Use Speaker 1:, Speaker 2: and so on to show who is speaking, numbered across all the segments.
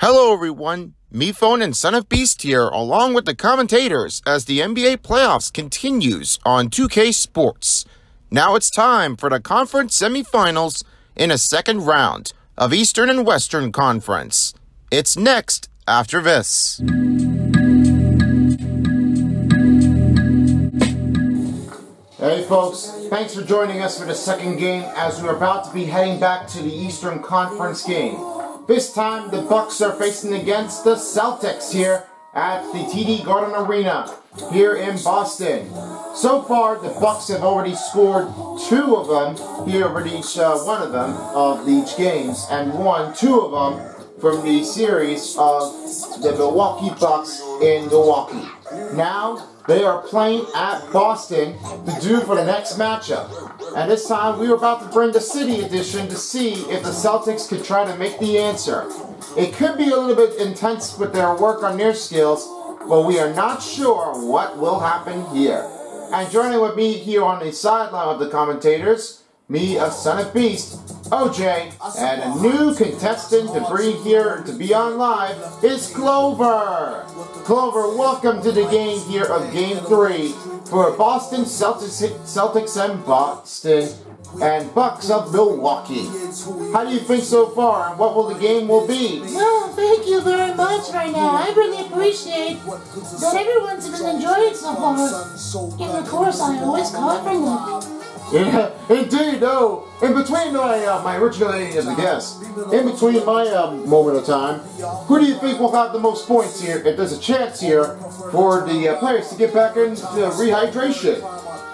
Speaker 1: Hello, everyone. Me Phone and Son of Beast here, along with the commentators, as the NBA playoffs continues on 2K Sports. Now it's time for the conference semifinals in a second round of Eastern and Western Conference. It's next after this. Hey folks, thanks for joining us for the second game as we're about to be heading back to the Eastern Conference game. This time the Bucks are facing against the Celtics here at the TD Garden Arena here in Boston. So far the Bucks have already scored two of them here over each uh, one of them of each games and won two of them from the series of the Milwaukee Bucks in Milwaukee. Now they are playing at Boston to do for the next matchup. And this time we are about to bring the City Edition to see if the Celtics could try to make the answer. It could be a little bit intense with their work on their skills, but we are not sure what will happen here. And joining with me here on the sideline of the commentators, me, a son of beast, OJ, and a new contestant to bring here to be on live is Clover. Clover, welcome to the game here of Game 3 for Boston Celtics, Celtics and Boston and Bucks of Milwaukee. How do you think so far, and what will the game will be?
Speaker 2: Well, thank you very much right now. I really appreciate that everyone's been enjoying so far. And of course, I always call for them.
Speaker 1: Yeah, indeed, no. In between my uh, my originating as a guest, in between my um, moment of time, who do you think will have the most points here? If there's a chance here for the uh, players to get back into rehydration.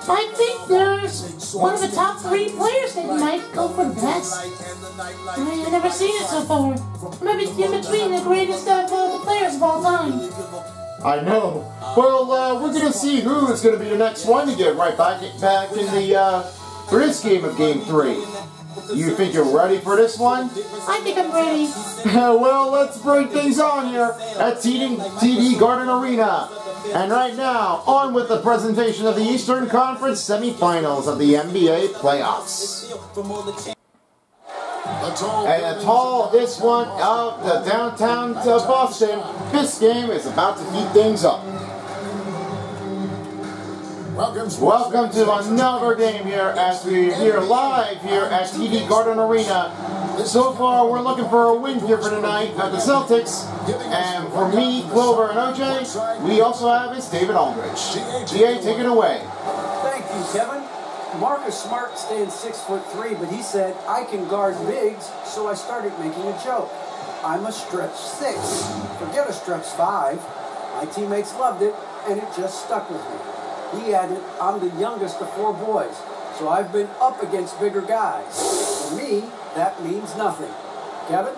Speaker 2: I think there's one of the top three players that might go for best. I have never seen it so far. Maybe in between the greatest of all the players of all time.
Speaker 1: I know. Well, uh, we're going to see who is going to be the next one to get right back back in the uh, for this game of Game Three. You think you're ready for this one?
Speaker 2: I think I'm ready.
Speaker 1: well, let's bring things on here at TD, TD Garden Arena. And right now, on with the presentation of the Eastern Conference semifinals of the NBA playoffs. And a tall, this one of the downtown to Boston. This game is about to heat things up. Welcome to another game here as we're here live here at TD Garden Arena. So far, we're looking for a win here for tonight at the Celtics. And for me, Clover, and OJ, we also have is David Aldridge. GA, take it away.
Speaker 3: Thank you, Kevin. Marcus Smart stands six foot three, but he said, I can guard bigs, so I started making a joke. I'm a stretch six. Forget a stretch five. My teammates loved it, and it just stuck with me. He added, I'm the youngest of four boys, so I've been up against bigger guys. For me, that means nothing. Kevin?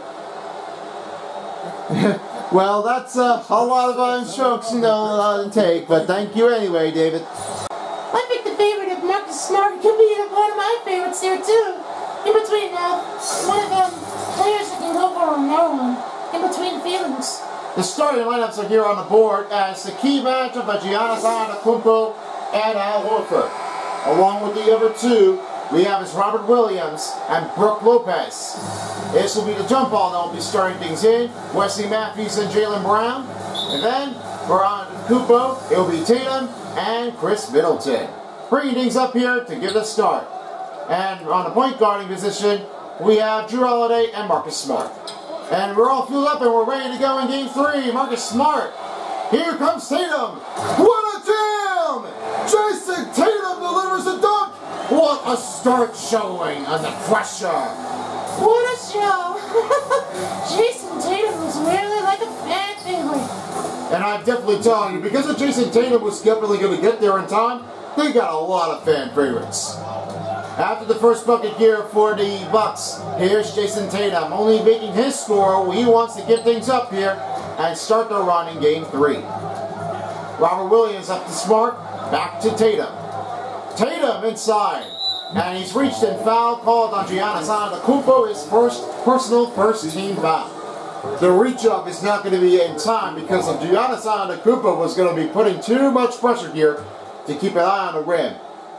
Speaker 1: well, that's uh, a lot of strokes you know, uh, take, but thank you anyway, David.
Speaker 2: I think the favorite of Marcus Smart could be one of my favorites here, too. In between now, one of them players that can go for another one. In between feelings.
Speaker 1: The starting lineups are here on the board as the key matchup of Giannis Antetokounmpo and Al Horford. Along with the other two, we have is Robert Williams and Brook Lopez. This will be the jump ball that will be starting things in. Wesley Matthews and Jaylen Brown. And then for Antetokounmpo, it will be Tatum and Khris Middleton. Bringing things up here to give the start. And on the point guarding position, we have Jrue Holiday and Marcus Smart. And we're all fueled up and we're ready to go in game three. Marcus Smart. Here comes Tatum. What a jam! Jayson Tatum delivers a dunk. What a start showing under pressure.
Speaker 2: What a show. Jayson Tatum was really like a fan favorite.
Speaker 1: And I'm definitely telling you, because of Jayson Tatum was definitely going to get there in time, they got a lot of fan favorites. After the first bucket here for the Bucks, here's Jayson Tatum, only making his score. He wants to get things up here and start the run in game three. Robert Williams up to Smart, back to Tatum. Tatum inside, and he's reached and foul called on Giannis Antetokounmpo, his first personal first team foul. The reach up is not going to be in time because of Giannis Antetokounmpo was going to be putting too much pressure here to keep an eye on the rim.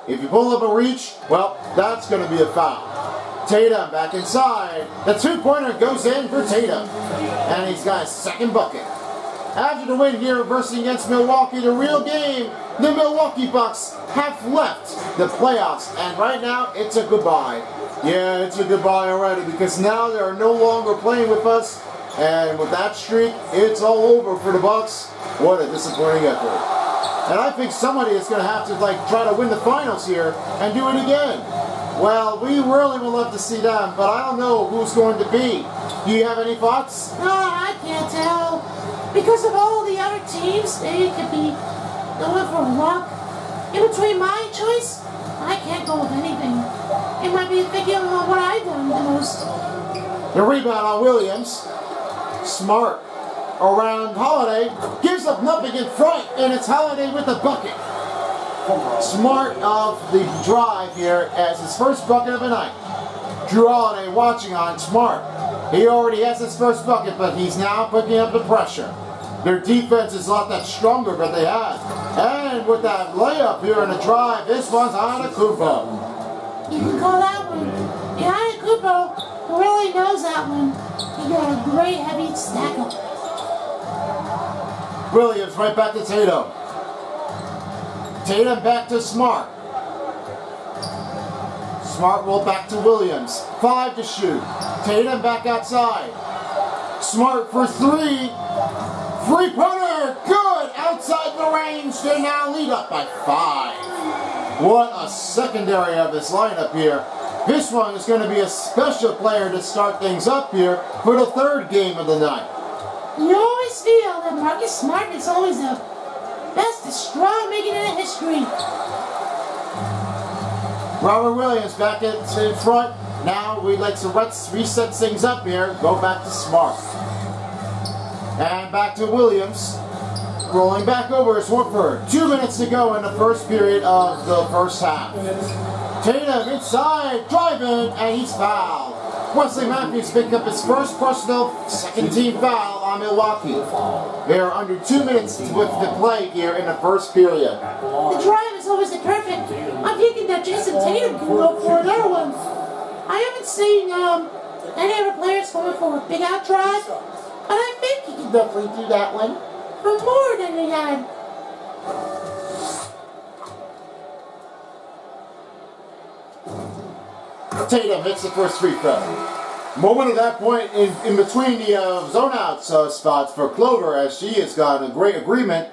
Speaker 1: If you pull up a reach, well, that's going to be a foul. Tatum back inside. The two-pointer goes in for Tatum. And he's got a second bucket. After the win here reversing against Milwaukee, the real game, the Milwaukee Bucks have left the playoffs. And right now, it's a goodbye. Yeah, it's a goodbye already because now they are no longer playing with us. And with that streak, it's all over for the Bucks. What a disappointing effort. And I think somebody is going to have to like try to win the finals here and do it again. Well, we really would love to see them, but I don't know who's going to be. Do you have any thoughts?
Speaker 2: No, I can't tell. Because of all the other teams, they could be going for walk. In between my choice, I can't go with anything. It might be thinking of what I've done the most.
Speaker 1: The rebound on Williams. Smart around Holiday. Gives up nothing in front, and it's Holiday with the bucket. Smart of the drive here as his first bucket of the night. Jrue Holiday watching on Smart. He already has his first bucket, but he's now picking up the pressure. Their defense is not that stronger, but they have. And with that layup here in the drive, this one's on a Kupo.
Speaker 2: You can call that one. Behind Kupo really knows that one. He got a great heavy stack up.
Speaker 1: Williams right back to Tatum. Tatum back to Smart. Smart roll back to Williams. Five to shoot. Tatum back outside. Smart for three. Free punter. Good. Outside the range. They now lead up by five. What a secondary of this lineup here. This one is going to be a special player to start things up here for the third game of the night.
Speaker 2: You always feel that Marcus Smart is always the best straw making it in history.
Speaker 1: Robert Williams back in front. Now we'd like to reset things up here. Go back to Smart. And back to Williams. Rolling back over is Woodford. Two minutes to go in the first period of the first half. Tatum inside, driving, and he's fouled. Wesley Matthews picked up his first personal second team foul on Milwaukee. They are under two minutes with the play here in the first period.
Speaker 2: The drive is always the perfect. I'm thinking that Jayson Tatum can go for another one. I haven't seen um, any other players going for a big out drive, but I think he can definitely do that one for more than he had.
Speaker 1: Tatum hits the first free throw. Moment at that point in, in between the uh, zone out uh, spots for Clover as she has gotten a great agreement.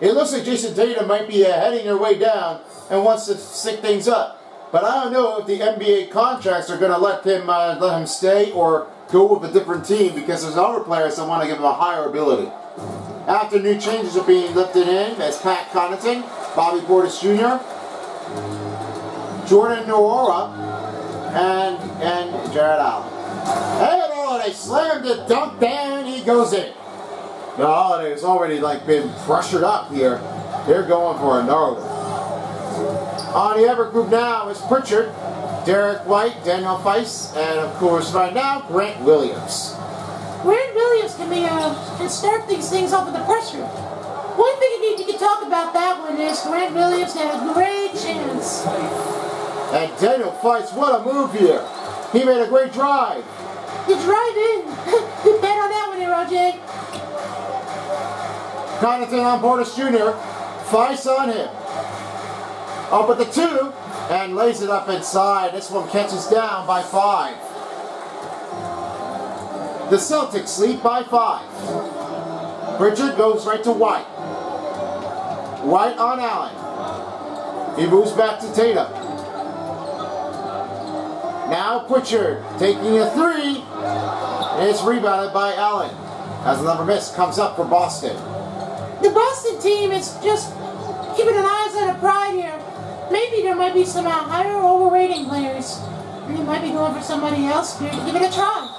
Speaker 1: It looks like Jayson Tatum might be uh, heading her way down and wants to stick things up. But I don't know if the NBA contracts are going to let him uh, let him stay or go with a different team because there's other players that want to give him a higher ability. After new changes are being lifted in as Pat Connaughton, Bobby Portis Jr., Jordan Nwora, and and Jarrett Allen. Hey and Holiday slammed the dunk down, he goes in. Holiday has already like been pressured up here. They're going for another one. On the Ever group now is Pritchard, Derek White, Daniel Theis, and of course right now, Grant Williams.
Speaker 2: Grant Williams can be uh, can start these things off with the pressure. One thing you, need, to talk about that one is Grant Williams had a great chance.
Speaker 1: And Daniel Theis, what a move here. He made a great drive.
Speaker 2: You drive in. you bet on that one eh, here, OJ.
Speaker 1: Connaughton on Portis Jr. Theis on him. Up at the two and lays it up inside. This one catches down by five. The Celtics lead by five. Pritchard goes right to White. White on Allen. He moves back to Tatum. Now Pritchard taking a three. And it's rebounded by Allen. As another miss comes up for Boston.
Speaker 2: The Boston team is just keeping an eye on the pride here. Maybe there might be some uh, higher overrating players. And they might be going for somebody else here give it a try.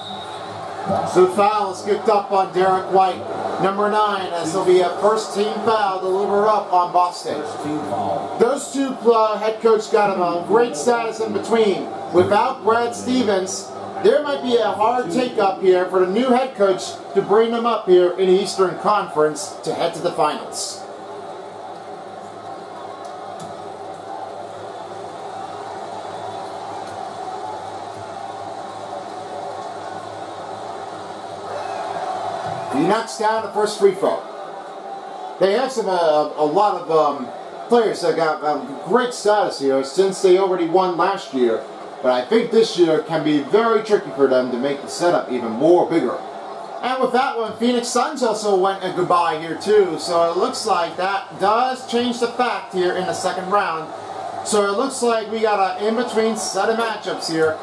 Speaker 1: So foul is kicked up on Derek White, number nine, as there'll be a first team foul delivered up on Boston. Those two uh, head coach got him a great status in between. Without Brad Stevens, there might be a hard take up here for the new head coach to bring them up here in the Eastern Conference to head to the finals. Knocks down the first free throw. They have some uh, a lot of um, players that got um, great status here since they already won last year. But I think this year can be very tricky for them to make the setup even more bigger. And with that one, Phoenix Suns also went a goodbye here too. So it looks like that does change the fact here in the second round. So it looks like we got an in-between set of matchups here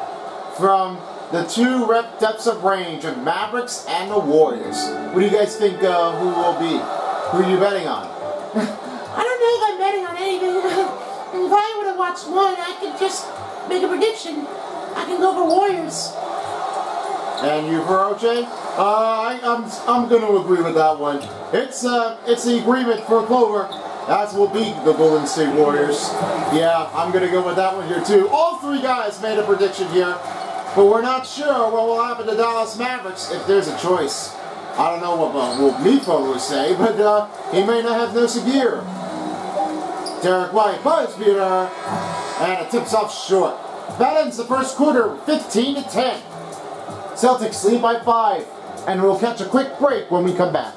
Speaker 1: from the two rep depths of range of Mavericks and the Warriors. What do you guys think uh, who will be? Who are you betting on?
Speaker 2: I don't know if I'm betting on anything. if I would have watched one, I could just make a prediction. I can go for Warriors.
Speaker 1: And you for OJ? Uh, I, I'm I'm going to agree with that one. It's uh it's the agreement for Clover. That will beat the Golden State Warriors. Yeah, I'm going to go with that one here too. All three guys made a prediction here, but we're not sure what will happen to Dallas Mavericks if there's a choice. I don't know what, uh, what would say, but uh, he may not have no gear. Derek White, buzz beater, and it tips off short. That ends the first quarter, 15 to 10. Celtics lead by five, and we'll catch a quick break when we come back.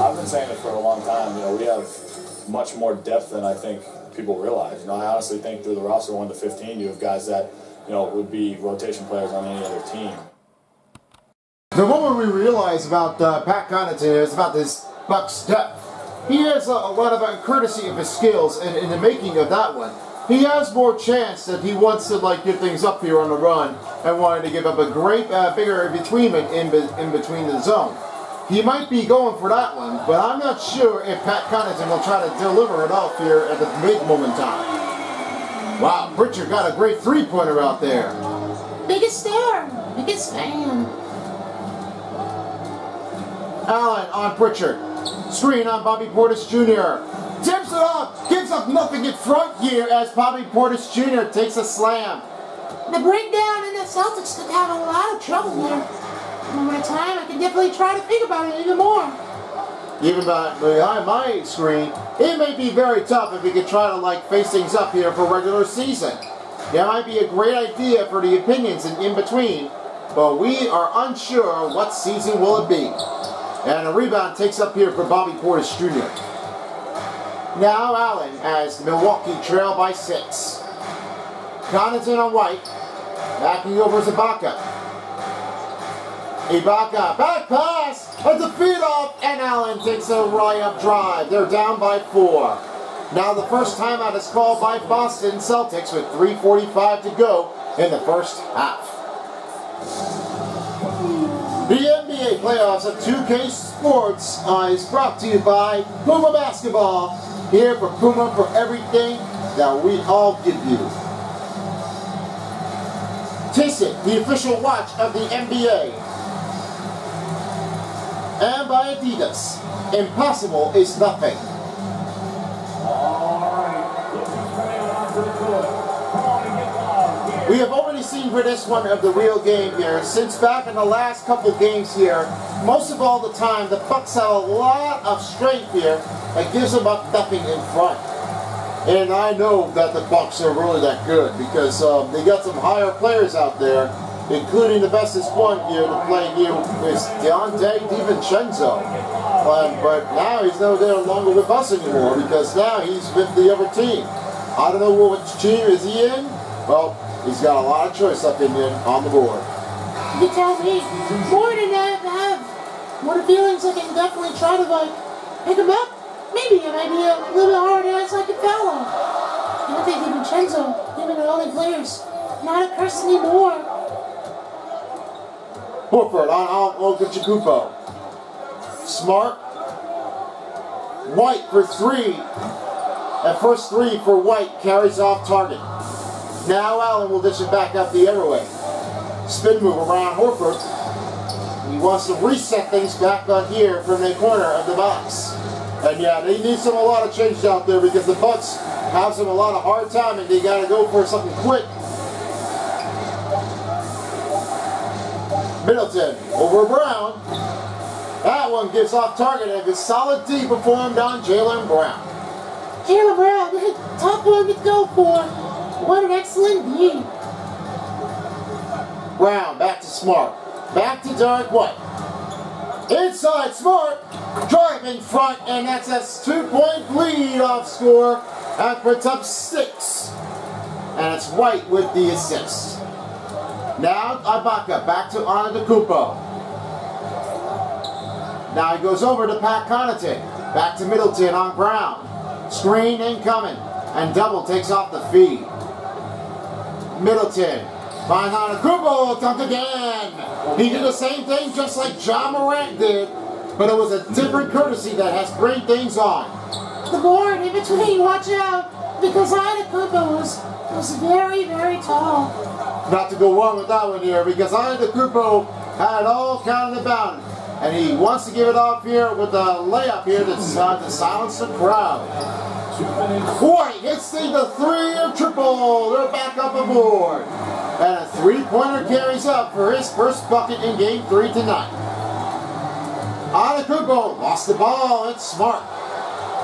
Speaker 4: I've been saying it for a long time. You know, we have much more depth than I think people realize. You know, I honestly think through the roster one to 15, you have guys that you know would be rotation players on any other team.
Speaker 1: The moment we realize about uh, Pat Connaughton is about this Bucks depth. He has a, a lot of courtesy of his skills in, in the making of that one he has more chance that he wants to like get things up here on the run and wanted to give up a great uh, bigger betweenment in, in between the zone. He might be going for that one, but I'm not sure if Pat Connaughton will try to deliver it off here at the big moment time. Wow, Pritchard got a great three-pointer out there.
Speaker 2: Biggest star, biggest fan.
Speaker 1: Allen on Pritchard. Screen on Bobby Portis Jr. Tips it up, gives up nothing in front here as Bobby Portis Jr. takes a slam.
Speaker 2: The breakdown in the Celtics could have a lot of trouble here. Moment of time, I can definitely try to think about it even more.
Speaker 1: Even behind my screen, it may be very tough if we could try to like face things up here for regular season. That might be a great idea for the opinions and in between, but we are unsure what season will it be. And a rebound takes up here for Bobby Portis Jr. Now Allen as Milwaukee trail by six. Connaughton on White. Backing over Ibaka. Ibaka, back pass, a defeat off, and Allen takes a right up drive. They're down by four. Now the first timeout is called by Boston Celtics with 3.45 to go in the first half. The NBA playoffs of 2K Sports is brought to you by Puma Basketball here for Puma for everything that we all give you. Tissot, the official watch of the NBA. And by Adidas. Impossible is nothing. We have already seen for this one of the real game here. Since back in the last couple games here, most of all the time, the Bucks have a lot of strength here that gives them up nothing in front. And I know that the Bucks are really that good because um, they got some higher players out there, including the bestest one here to play here is Donte DiVincenzo. Um, but now he's no there longer with us anymore because now he's with the other team. I don't know which team is he in. Well, He's got a lot of choice up in there on the board.
Speaker 2: You tell me, more than that, have more feelings I can definitely try to like pick him up. Maybe it might be a little bit hard as like a fellow. I think DiVincenzo, even the only players, not a curse anymore.
Speaker 1: Horford on on Okuchukupo. Smart. White for three. At first three for White carries off target. Now Allen will dish it back up the other way. Spin move around Horford. He wants to reset things back on here from the corner of the box. And yeah, they need some a lot of change out there because the Bucks have some a lot of hard time and they got to go for something quick. Middleton over Brown. That one gets off target and a solid D performed on Jaylen Brown.
Speaker 2: Jaylen Brown, top one to go for. What an excellent game.
Speaker 1: Brown back to Smart. Back to Derek White. Inside Smart. Driving front, and that's a two-point lead off score. That puts up six. And it's White with the assist. Now Ibaka back to Antetokounmpo. Now he goes over to Pat Connaughton. Back to Middleton on Brown. Screen incoming. And double takes off the feed. Middleton. Finds Antetokounmpo. Dunked again. He did the same thing just like John Morant did. But it was a different courtesy that has bring things on.
Speaker 2: The board in between, watch out, because Antetokounmpo was, was very, very tall.
Speaker 1: Not to go wrong with that one here because Antetokounmpo had it all counted about and he wants to give it off here with a layup here to, uh, to silence the crowd. White hits the, the three triple. They're back up aboard. And a three-pointer carries up for his first bucket in game three tonight. Antetokounmpo lost the ball. It's smart.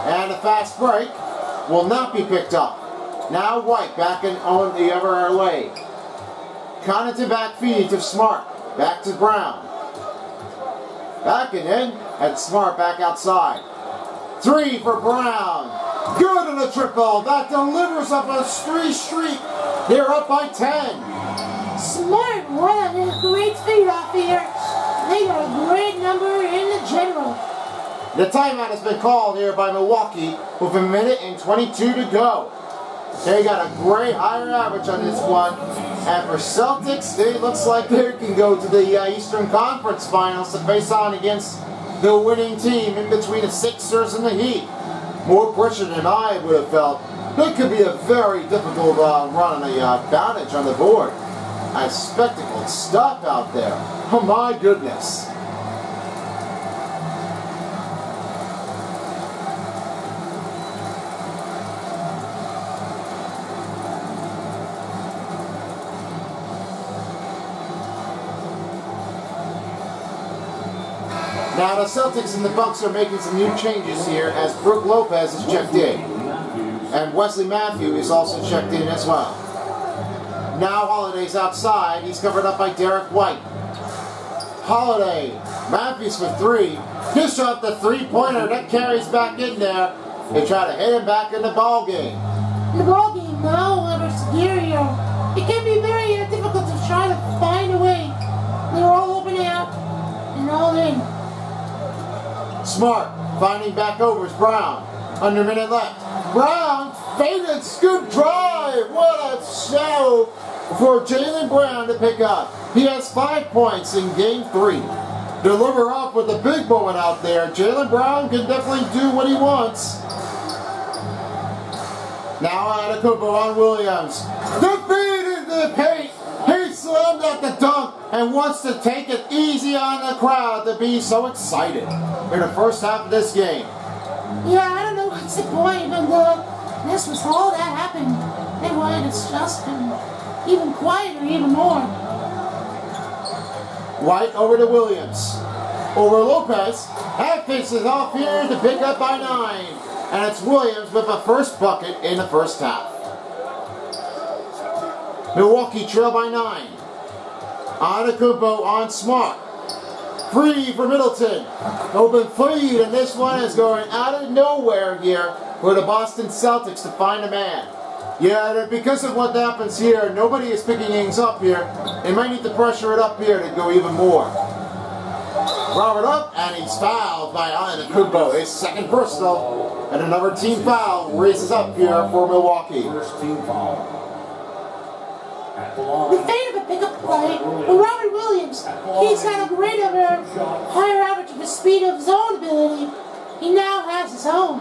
Speaker 1: And a fast break will not be picked up. Now White back in on the other way. Connaughton back feed to Smart. Back to Brown. Back and in. And Smart back outside. Three for Brown. Good in the triple. That delivers up a three streak. They're up by 10.
Speaker 2: Smart, what a great feed off here. They got a great number in the general.
Speaker 1: The timeout has been called here by Milwaukee with a minute and 22 to go. They got a great higher average on this one. And for Celtics, it looks like they can go to the uh, Eastern Conference Finals to face on against the winning team in between the Sixers and the Heat. More pressure than I would have felt. It could be a very difficult uh, run on the uh, advantage on the board. A spectacled stuff out there. Oh my goodness. Now the Celtics and the Bucks are making some new changes here as Brook Lopez is checked in. And Wesley Matthew is also checked in as well. Now Holiday's outside. He's covered up by Derek White. Holiday. Matthews for three. Dish off the three-pointer. That carries back in there. They try to hit him back in the ball game.
Speaker 2: The ball game now versus Guerrero. It can be very uh, difficult to try to find a way. They're all open out and all in.
Speaker 1: Smart finding back over is Brown. Under a minute left. Brown faded scoop drive. What a show for Jaylen Brown to pick up. He has five points in game three. Deliver up with a big moment out there. Jaylen Brown can definitely do what he wants. Now Antetokounmpo on Williams. The. He slammed at the dunk and wants to take it easy on the crowd to be so excited in the first half of this game.
Speaker 2: Yeah, I don't know what's the point, but uh, this was all that happened. They wanted us just been even quieter, even more.
Speaker 1: White over to Williams. Over Lopez. That faces off here to pick up by nine. And it's Williams with a first bucket in the first half. Milwaukee trail by nine. Antetokounmpo on Smart. Free for Middleton. Open feed, and this one is going out of nowhere here for the Boston Celtics to find a man. Yeah, because of what happens here, nobody is picking things up here. They might need to pressure it up here to go even more. Robert up, and he's fouled by Antetokounmpo. His second personal, and another team foul raises up here for Milwaukee.
Speaker 5: First team foul. The
Speaker 2: fate of a pickup play for Robert Williams. He's had a great higher average of the speed of his own ability. He now has his own.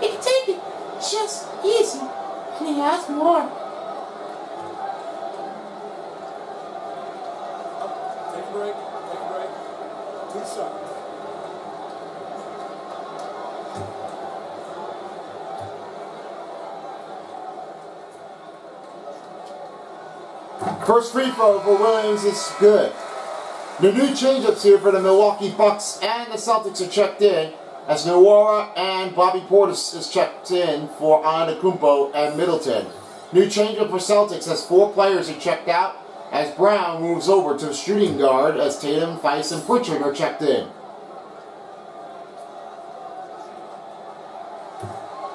Speaker 2: He can take it just easy, and he has more.
Speaker 6: Take a break. Take a break. Two shots.
Speaker 1: First free throw for Williams is good. The new changeups here for the Milwaukee Bucks and the Celtics are checked in as Nwora and Bobby Portis is checked in for Antetokounmpo and Middleton. New changeup for Celtics as four players are checked out as Brown moves over to shooting guard as Tatum, Theis, and Pritchard are checked in.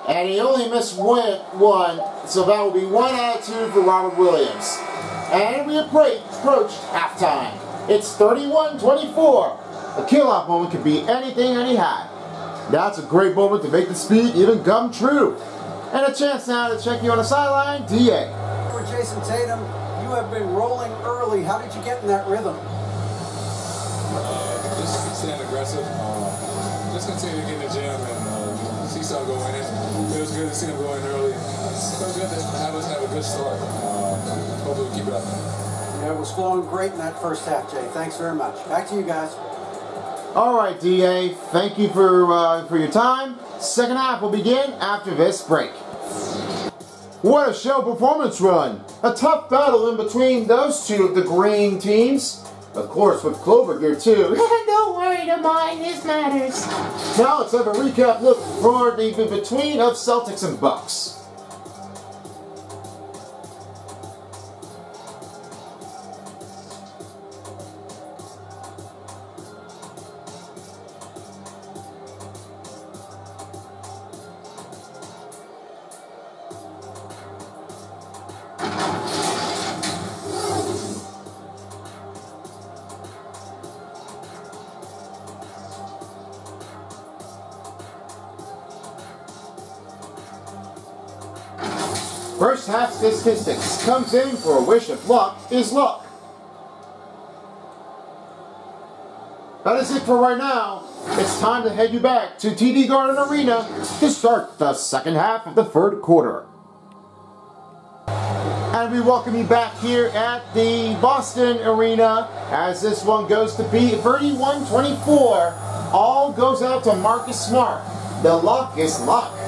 Speaker 1: And he only missed one, one, so that will be one out of two for Robert Williams. And we approach, approach halftime. It's 31-24. A kill-off moment could be anything any had. That's a great moment to make the speed even come true. And a chance now to check you on the sideline, DA.
Speaker 3: For Jayson Tatum, you have been rolling early. How did you get in that rhythm?
Speaker 6: Uh, just staying aggressive. Uh, just continue to get in the gym and uh, see something going in. It was good to see him go in early. It was good to have us have a good start. Hopefully we keep it up.
Speaker 3: Yeah, it was flowing great in that first half, Jay. Thanks very much. Back to you guys.
Speaker 1: All right, DA. Thank you for uh, for your time. Second half will begin after this break. What a show performance run! A tough battle in between those two of the green teams. Of course, with Clover gear too.
Speaker 2: Don't worry, to mine his matters.
Speaker 1: Now let's have a recap look for the between of Celtics and Bucks. Statistics comes in for a wish of luck is luck. That is it for right now. It's time to head you back to TD Garden Arena to start the second half of the third quarter. And we welcome you back here at the Boston Arena as this one goes to be 31-24. All goes out to Marcus Smart. The luck is luck.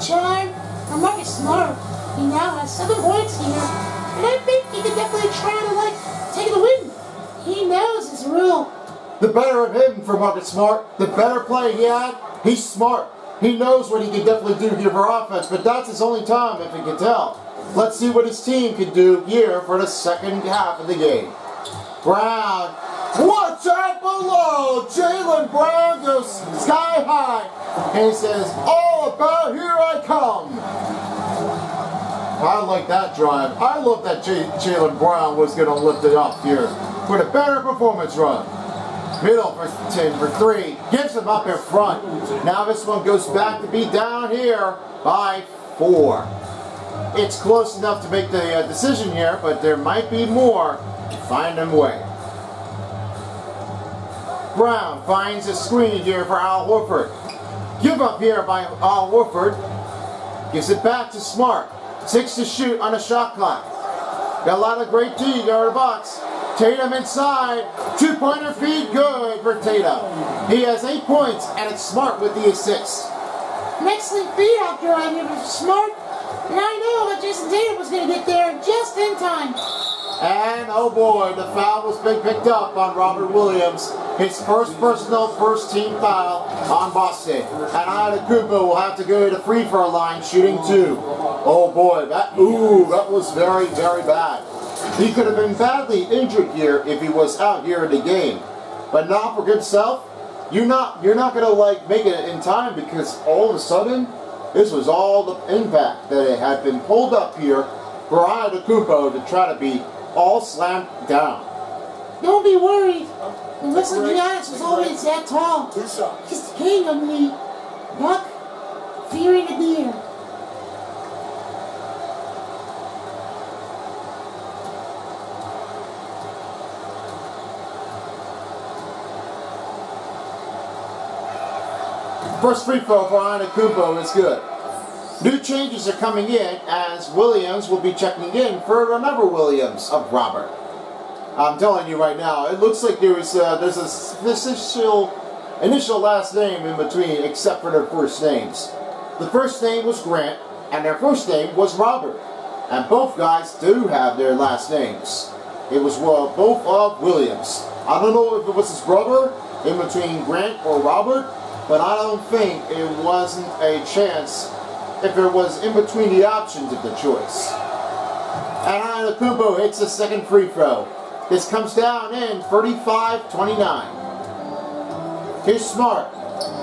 Speaker 2: Of for Marcus Smart. He now has seven points here. And I think he could definitely try to, like, take the win. He knows his rule.
Speaker 1: The better of him for Marcus Smart, the better play he had, he's smart. He knows what he can definitely do here for offense, but that's his only time if he can tell. Let's see what his team can do here for the second half of the game. Brown, what's out below! Jaylen Brown goes sky high and he says, all about here I come. I like that drive. I love that J- Jaylen Brown was going to lift it up here with a better performance run. Middle for 10 for 3. Gives him up in front. Now this one goes back to be down here by 4. It's close enough to make the uh, decision here, but there might be more to find him way. Brown finds a screen here for Al Horford. Give up here by Al Horford. Gives it back to Smart. Six to shoot on a shot clock. Got a lot of great D there in the box. Tatum inside. Two-pointer feed good for Tatum. He has eight points, and it's Smart with the assist.
Speaker 2: An excellent feed out there on for Smart. And I know that Jayson Tatum was going to get there just in time.
Speaker 1: And oh boy, the foul was being picked up on Robert Williams. His first personal first team foul on Boston. And Antetokounmpo will have to go to the free throw line shooting two. Oh boy, that ooh, that was very, very bad. He could have been badly injured here if he was out here in the game. But not for himself. You're not you're not gonna like make it in time because all of a sudden this was all the impact that it had been pulled up here for Antetokounmpo to try to be all slammed down.
Speaker 2: Don't be worried. Listen, Giannis was always that tall.
Speaker 6: Two shots.
Speaker 2: He's the king of me. Buck, fearing a deer.
Speaker 1: First free throw for Antetokounmpo is good. New changes are coming in as Williams will be checking in for another Williams of Robert. I'm telling you right now, it looks like there is a, there's a initial initial last name in between, except for their first names. The first name was Grant, and their first name was Robert, and both guys do have their last names. It was well, both of Williams. I don't know if it was his brother in between Grant or Robert, but I don't think it wasn't a chance if it was in between the options of the choice. And Antetokounmpo hits the second free throw. This comes down in 35-29. Here's Smart.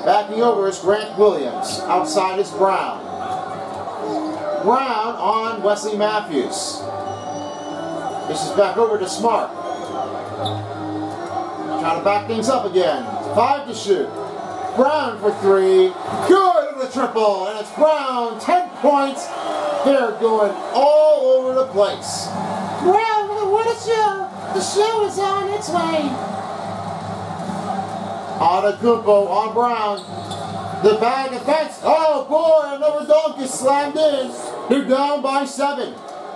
Speaker 1: Backing over is Grant Williams. Outside is Brown. Brown on Wesley Matthews. This is back over to Smart. Trying to back things up again. Five to shoot. Brown for three. Good the triple. And it's Brown. Ten points. They're going all over the place.
Speaker 2: Brown, what a show! The show is on its way.
Speaker 1: Antetokounmpo on Brown. The bag defense. Oh boy, another dunk is slammed in. They're down by seven.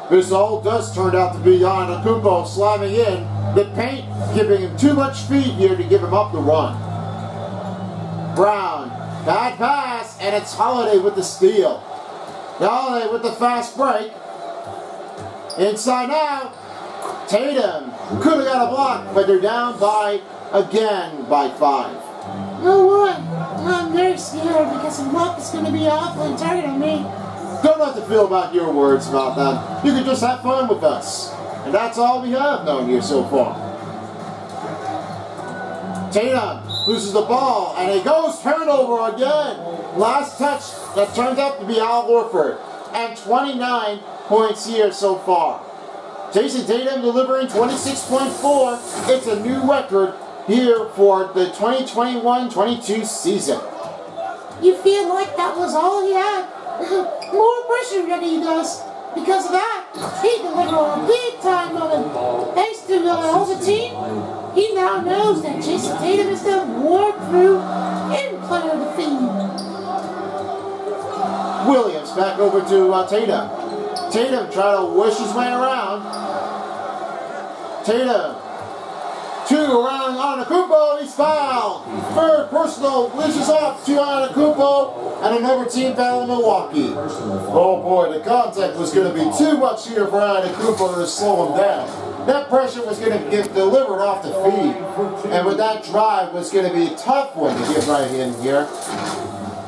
Speaker 1: This all does turn out to be Antetokounmpo slamming in the paint, giving him too much speed here to give him up the run. Brown, bad pass, and it's Holiday with the steal. Holiday with the fast break. Inside now, Tatum could have got a block, but they're down by again by five.
Speaker 2: No one. I'm very scared because the luck is going to be awfully on me.
Speaker 1: Don't have to feel about your words about them. You can just have fun with us. And that's all we have known here so far. Tatum loses the ball, and it goes turnover again. Last touch that turns out to be Al Horford. And 29 points here so far. Jayson Tatum delivering 26.4. It's a new record here for the 2021-22 season.
Speaker 2: You feel like that was all he had? More pressure than he does. Because of that, he delivered a big time moment. Thanks to uh, the whole team, he now knows that Jayson Tatum is the crew and player of the field.
Speaker 1: Williams back over to uh, Tatum. Tatum trying to wish his way around. Tatum. Two around Antetokounmpo. He's fouled. Third personal loses off to Antetokounmpo. And another team foul in Milwaukee. Oh boy, the contact was going to be too much here for Antetokounmpo to slow him down. That pressure was going to get delivered off the feed. And with that drive was going to be a tough one to get right in here.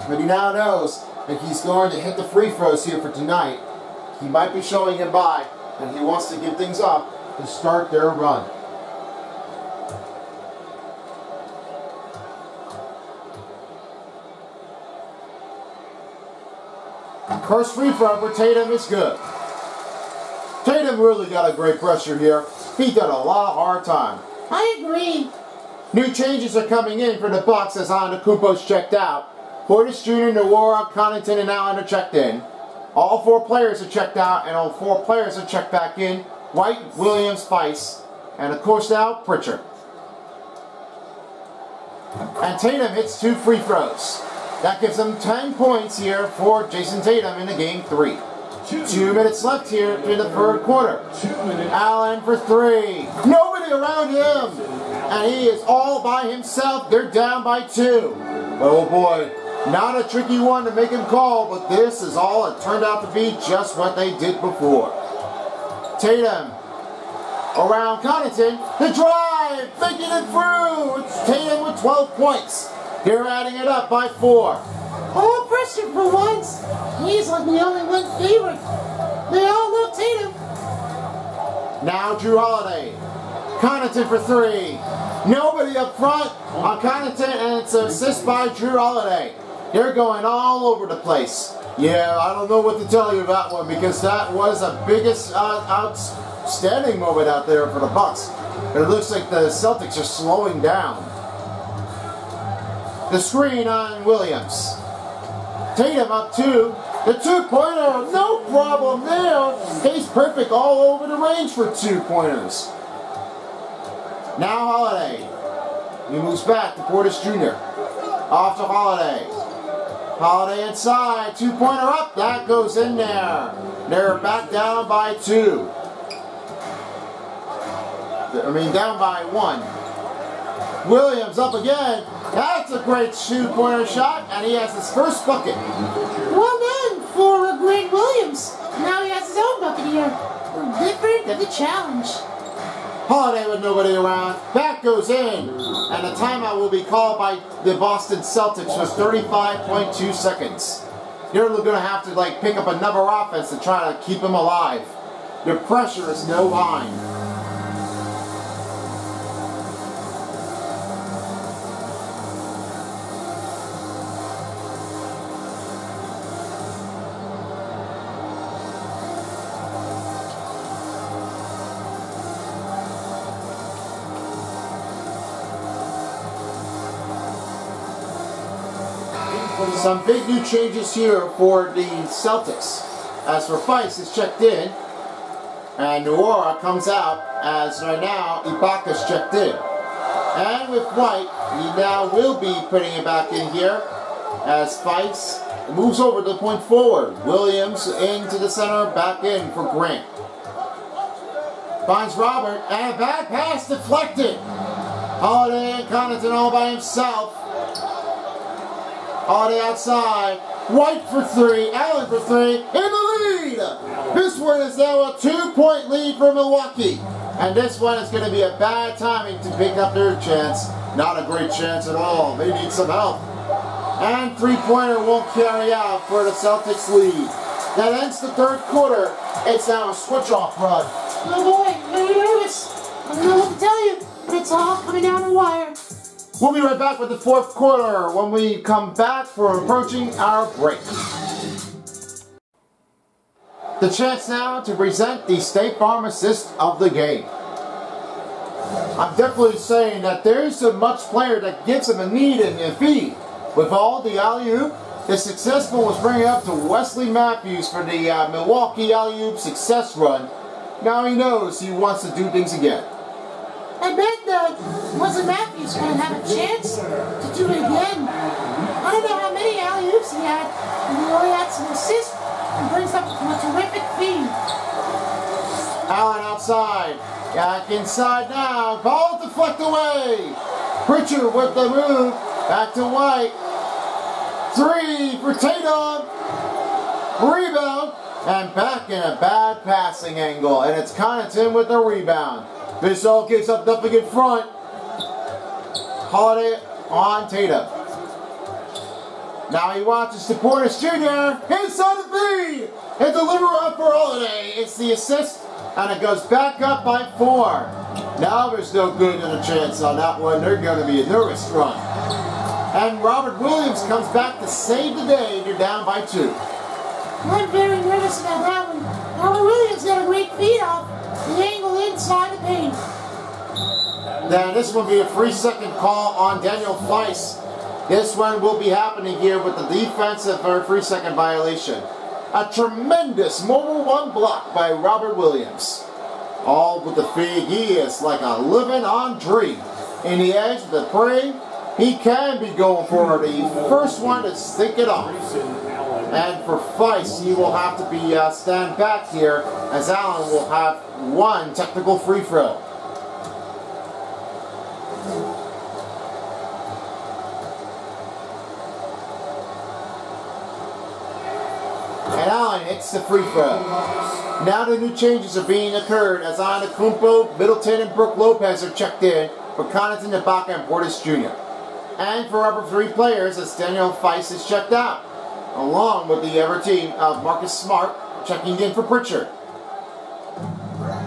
Speaker 1: But he now knows that he's going to hit the free throws here for tonight. He might be showing him by, and he wants to give things up to start their run. First free throw for Tatum is good. Tatum really got a great pressure here. He did a lot of hard time.
Speaker 2: I agree.
Speaker 1: New changes are coming in for the Bucks as Antetokounmpo's checked out. Portis Jr., Nwora, Connaughton, and Allen are checked in. All four players are checked out, and all four players are checked back in. White, Williams, Theis, and of course now Pritchard. And Tatum hits two free throws. That gives them 10 points here for Jayson Tatum in the game three. Two minutes left here in the third quarter. Allen for three. Nobody around him. And he is all by himself. They're down by two. Oh boy. Not a tricky one to make him call, but this is all it turned out to be just what they did before. Tatum around Connaughton. The drive, making it through. It's Tatum with 12 points. They're adding it up by four.
Speaker 2: All pressure for once. He's like the only one favorite. They all love Tatum.
Speaker 1: Now Jrue Holiday. Connaughton for three. Nobody up front on Connaughton, and it's an assist by Jrue Holiday. They're going all over the place. Yeah, I don't know what to tell you about one because that was the biggest uh, outstanding moment out there for the Bucks. It looks like the Celtics are slowing down. The screen on Williams. Tatum up two. The two-pointer, no problem there. He's perfect all over the range for two-pointers. Now Holiday. He moves back to Portis Jr. Off to Holiday. Holiday inside. Two-pointer up. That goes in there. They're back down by two. I mean, down by one. Williams up again. That's a great two-pointer shot, and he has his first bucket.
Speaker 2: Well done for Grant Williams. Now he has his own bucket here. Different of the challenge.
Speaker 1: Holiday with nobody around. That goes in. And the timeout will be called by the Boston Celtics with 35.2 seconds. You're going to have to like pick up another offense to try to keep him alive. Your pressure is no line. Some big new changes here for the Celtics. As for Theis is checked in, and Nwora comes out as right now Ibaka's checked in. And with White, he now will be putting it back in here as Theis moves over to the point forward. Williams into the center, back in for Grant. Finds Robert, and a bad pass deflected. Holiday and Connaughton all by himself. Holiday outside. White for three. Allen for three. In the lead. This one is now a two-point lead for Milwaukee. And this one is going to be a bad timing to pick up their chance. Not a great chance at all. They need some help. And three-pointer won't carry out for the Celtics lead. That ends the third quarter. It's now a switch-off run.
Speaker 2: Oh boy, I'm nervous. I don't know what to tell you, but it's all coming down the wire.
Speaker 1: We'll be right back with the fourth quarter when we come back for approaching our break. The chance now to present the State Farm assist of the game. I'm definitely saying that there's a much player that gives him a need and a feed. With all the alley-oop, the successful was bringing up to Wesley Matthews for the uh, Milwaukee alley-oop success run. Now he knows he wants to do things again.
Speaker 2: I bet that Wesley Matthews going to have a chance to do it again. I don't know how many alley-oops he had, and he only had some assists and brings up a terrific feed.
Speaker 1: Allen outside. Back inside now. Ball deflect away. Pritchard with the move. Back to White. Three for Tatum. Rebound. And back in a bad passing angle. And it's Connaughton with the rebound. All gives up nothing in front. Holiday on Tatum. Now he watches to Portis Jr. Inside the feed. And deliver up for Holiday. It's the assist. And it goes back up by four. Now there's no good in a chance on that one. They're going to be a nervous run. And Robert Williams comes back to save the day. They're down by two.
Speaker 2: I'm very nervous about that one. Robert Williams got a great feed off the angle inside the paint.
Speaker 1: Then this will be a free second call on Daniel Theis. This one will be happening here with the defensive or free second violation. A tremendous mobile one block by Robert Williams. All with the feed. He is like a living on dream. In the edge of the prey, he can be going for the first one to stick it off. And for Theis, he will have to be uh, stand back here as Allen will have one technical free throw. And Allen hits the free throw. Now the new changes are being occurred as Ana Kumpo, Middleton, and Brook Lopez are checked in for Connaughton, Ibaka, and Portis Jr. And for other three players as Daniel Theis is checked out, along with the ever team of Marcus Smart checking in for Pritchard.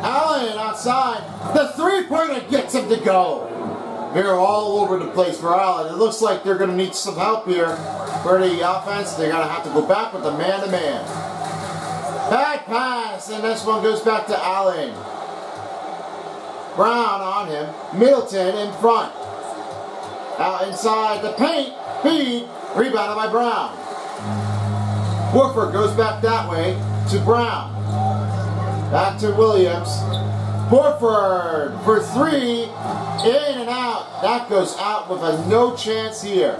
Speaker 1: Allen outside. The three-pointer gets him to go. They're all over the place for Allen. It looks like they're going to need some help here for the offense. They're going to have to go back with the man-to-man. Bad pass, and this one goes back to Allen. Brown on him. Middleton in front. Out inside the paint. Feed. Rebounded by Brown. Horford goes back that way to Brown. Back to Williams. Horford for three. In and out. That goes out with a no chance here.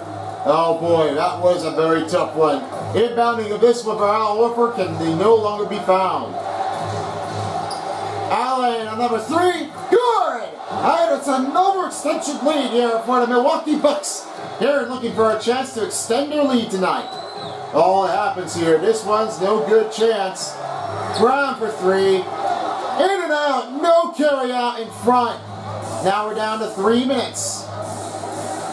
Speaker 1: Oh boy, that was a very tough one. Inbounding of this for Al Horford can they no longer be found. Allen, on number three. Good! And it's another extension lead here for the Milwaukee Bucks. They're looking for a chance to extend their lead tonight. All that happens here. This one's no good chance. Brown for three. In and out. No carry out in front. Now we're down to three minutes.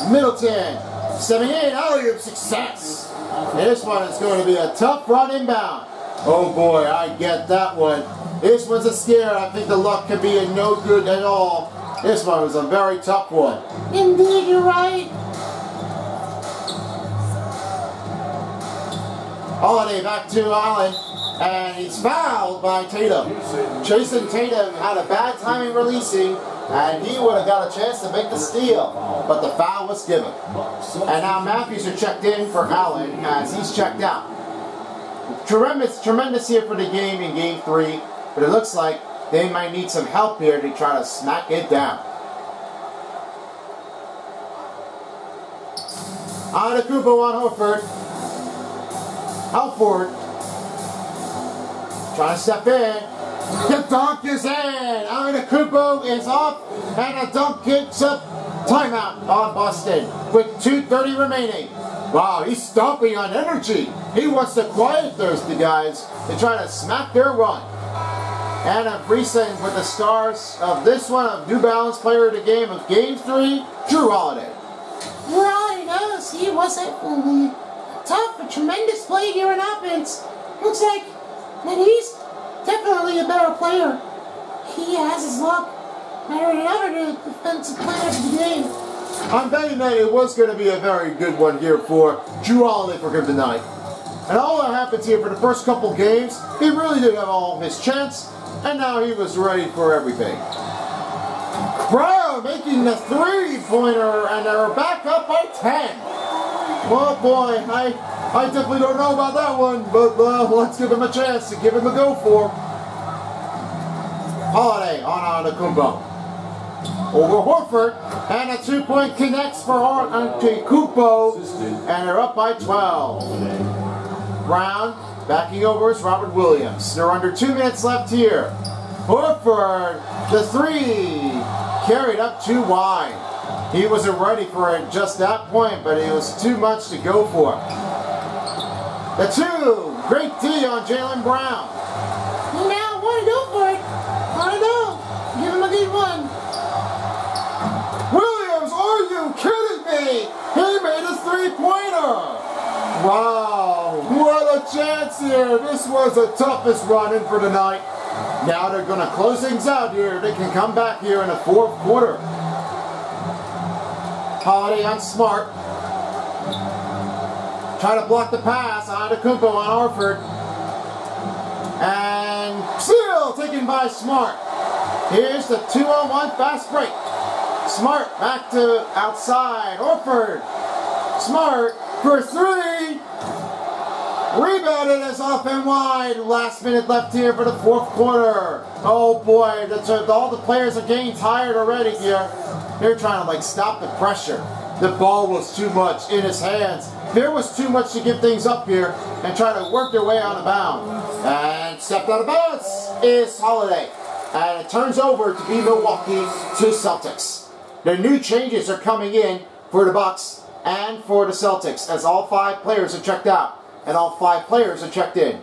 Speaker 1: Middleton. 78 alley of success. This one is going to be a tough run inbound. Oh boy, I get that one. This one's a scare. I think the luck could be no good at all. This one was a very tough one.
Speaker 2: Indeed, you're right.
Speaker 1: Holiday back to Allen, and he's fouled by Tatum. Jayson Tatum had a bad timing releasing, and he would have got a chance to make the steal, but the foul was given. And now Matthews are checked in for Allen as he's checked out. Tremendous, tremendous here for the game in game three, but it looks like they might need some help here to try to smack it down. On to On Horford. Halford. Trying to step in. The dunk is in. Ana Kubo is up. And a dunk kicks up. Timeout on Boston with 2.30 remaining. Wow, he's stomping on energy. He wants to quiet those two guys to try to smack their run. And a recent with the stars of this one of New Balance Player of the Game of Game 3, Jrue Holiday.
Speaker 2: Right, yes, he was tough, a tremendous play here in offense. Looks like that he's definitely a better player. He has his luck than the defensive player of the game.
Speaker 1: I'm betting that it was going to be a very good one here for Jrue Holiday for him tonight. And all that happens here for the first couple games, he really did have all of his chance, and now he was ready for everything. Brown making the three-pointer, and they're back up by 10. Oh boy, I, I definitely don't know about that one, but uh, let's give him a chance to give him a go for. Holiday on Antetokounmpo. Over Horford, and a two-point connects for Antetokounmpo, and they're up by 12. Brown backing over is Robert Williams. They're under two minutes left here. Horford, the three, carried up too wide. He wasn't ready for it just that point, but it was too much to go for. The two, great D on Jaylen Brown.
Speaker 2: Now want to go for it. Want to go. Give him a good one.
Speaker 1: Williams, are you kidding me? He made a three-pointer. Wow, what a chance here. This was the toughest run in for tonight. Now they're going to close things out here. They can come back here in the fourth quarter. Holiday on Smart. Try to block the pass. Antetokounmpo on Horford. And still taken by Smart. Here's the two-on-one fast break. Smart back to outside. Horford. Smart for three. Rebounded is off and wide. Last minute left here for the fourth quarter. Oh boy, that's all the players are getting tired already here. They're trying to like stop the pressure. The ball was too much in his hands. There was too much to give things up here and try to work their way out of bounds. And stepped out of bounds is Holiday. And it turns over to be Milwaukee to Celtics. The new changes are coming in for the Bucks and for the Celtics as all five players are checked out and all five players are checked in.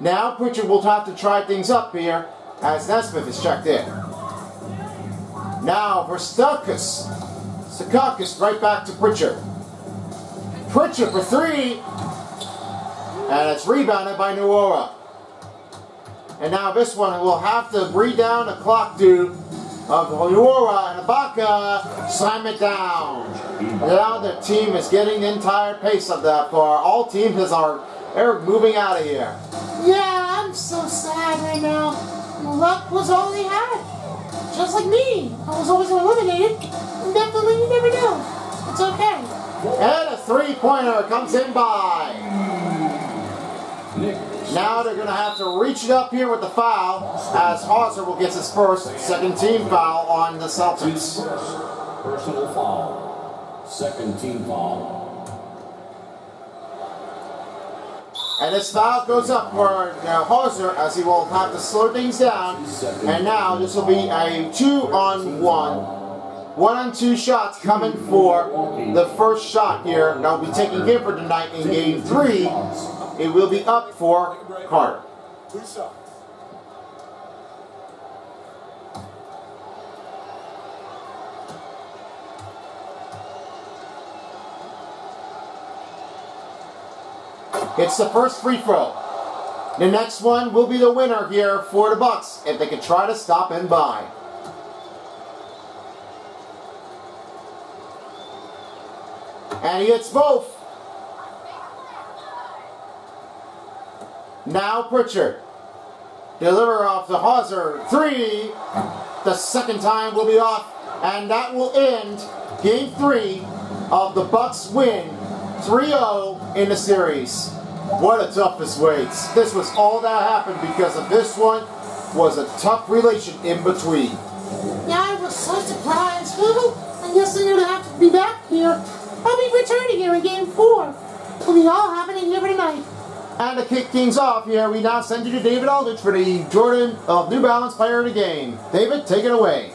Speaker 1: Now Pritchard will have to try things up here as Nesmith is checked in. Now for Stauskas. Stauskas right back to Pritchard. Pritchard for three. And it's rebounded by Nwora. And now this one will have to breathe down the clock due of Nwora and Ibaka. Slam it down. Now the team is getting the entire pace of that far. All teams are, they're moving out of here.
Speaker 2: Yeah, I'm so sad right now. Luck was all he had. Just like me. I was always eliminated. Definitely you never know. It's okay.
Speaker 1: And a three-pointer comes in by. Now they're going to have to reach it up here with the foul as Hauser will get his first second team foul on the Celtics.
Speaker 5: Personal foul. Second team foul.
Speaker 1: And this foul goes up for uh, Hauser as he will have to slow things down. And now this will be a two on one. One on two shots coming for the first shot here. Now will be taking him for tonight in game three. It will be up for Carter.
Speaker 6: Two shots.
Speaker 1: It's the first free throw. The next one will be the winner here for the Bucks if they can try to stop and buy. And he hits both. Now Pritchard. Deliver off the Hauser. Three. The second time will be off. And that will end game three of the Bucks win 3-0 in the series. What a toughest waits. This was all that happened because of this one was a tough relation in between.
Speaker 2: Yeah, I was so surprised. I guess I'm gonna have to be back here. I'll be returning here in game four. It'll be all happening here tonight.
Speaker 1: And to kick things off here, we now send you to David Aldridge for the Jordan of New Balance Player of the Game. David, take it away.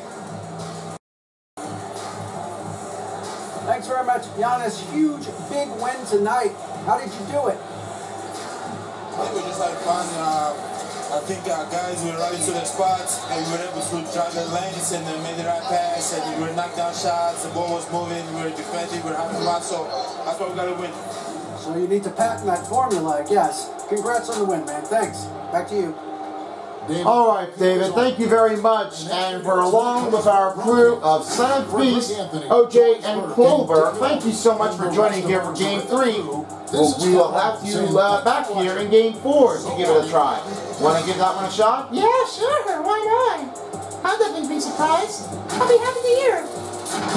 Speaker 3: Thanks very much, Giannis. Huge, big win tonight. How did you do it?
Speaker 7: I think we just had fun. Uh, I think our guys were running to their spots and we were able to drive the lanes and then made the right pass and we were knocking down shots. The ball was moving. We were defending. We were having fun. So that's why we got to win.
Speaker 3: So you need to patent that formula, I guess. Congrats on the win, man. Thanks. Back to you.
Speaker 1: All right, David, thank you very much. And for along with our crew of Son of Beast, OJ, and Clover, thank you so much for joining here for Game 3. Well, we will have you uh, back here in Game 4 to give it a try. Want to give that one a shot?
Speaker 2: Yeah, sure. Why not? I'll definitely be surprised. I'll be happy to hear.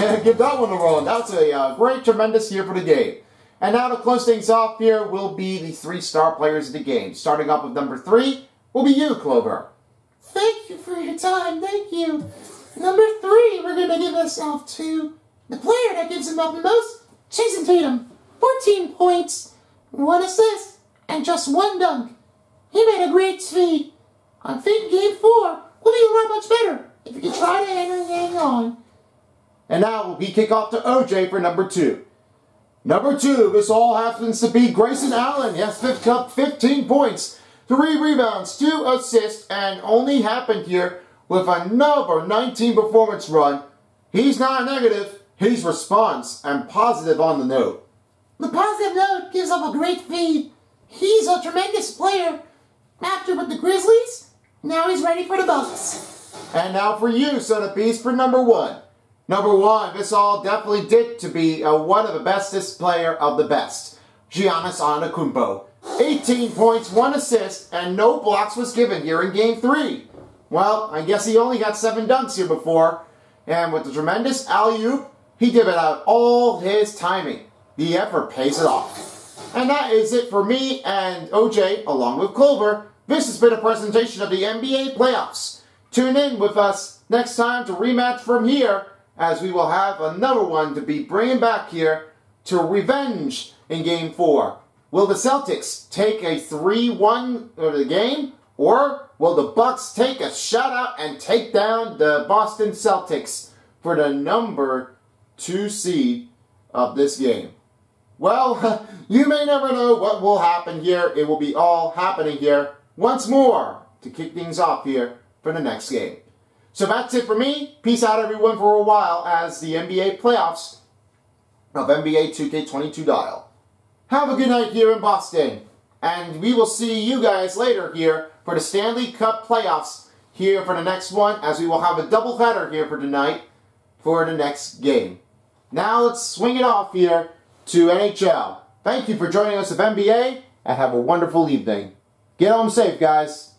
Speaker 1: Yeah, give that one a run. That's a uh, great, tremendous year for the game. And now to close things off here will be the three star players of the game. Starting off with number three will be you, Clover.
Speaker 2: Thank you for your time. Thank you. Number three, we're going to give ourselves to the player that gives him up the most, Jayson Tatum. 14 points, one assist, and just one dunk. He made a great speed. I think game four will be a lot much better if you can try to hang on.
Speaker 1: And now we kick off to OJ for number two. Number two, this all happens to be Grayson Allen. Yes, fifth cup, 15 points, three rebounds, two assists, and only happened here with another 19 performance run. He's not negative, he's response and positive on the note.
Speaker 2: The positive note gives up a great feed. He's a tremendous player. After with the Grizzlies, now he's ready for the Bucks.
Speaker 1: And now for you, son of Beast, for number one. Number one, this all definitely did to be uh, one of the bestest player of the best. Giannis Antetokounmpo. 18 points, 1 assist, and no blocks was given here in Game 3. Well, I guess he only got 7 dunks here before, and with the tremendous alley-oop, he gave it out all his timing. The effort pays it off. And that is it for me and OJ, along with Culver. This has been a presentation of the NBA playoffs. Tune in with us next time to rematch from here, as we will have another one to be bringing back here to revenge in Game 4. Will the Celtics take a 3-1 of uh, the game, or will the Bucks take a shutout and take down the Boston Celtics for the number 2 seed of this game? Well, you may never know what will happen here. It will be all happening here once more to kick things off here for the next game. So that's it for me. Peace out, everyone, for a while as the NBA playoffs of NBA 2K22 dial. Have a good night here in Boston. And we will see you guys later here for the Stanley Cup playoffs here for the next one, as we will have a double header here for tonight for the next game. Now let's swing it off here to NHL. Thank you for joining us of NBA, and have a wonderful evening. Get home safe, guys.